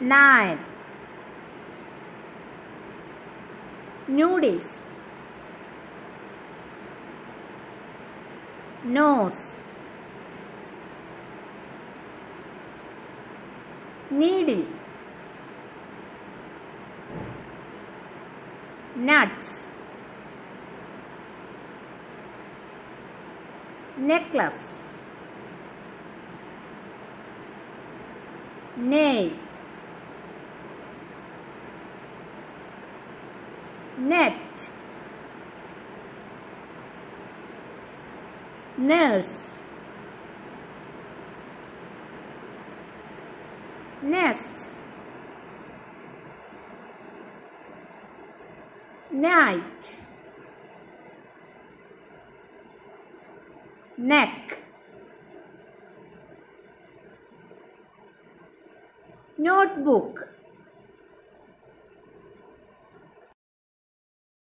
nine. Noodles. Nose. Needle. Nuts. Necklace. Nail net. Nurse nest. Night. Neck. Notebook